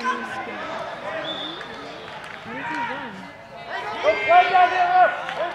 someone's skin. Where down there!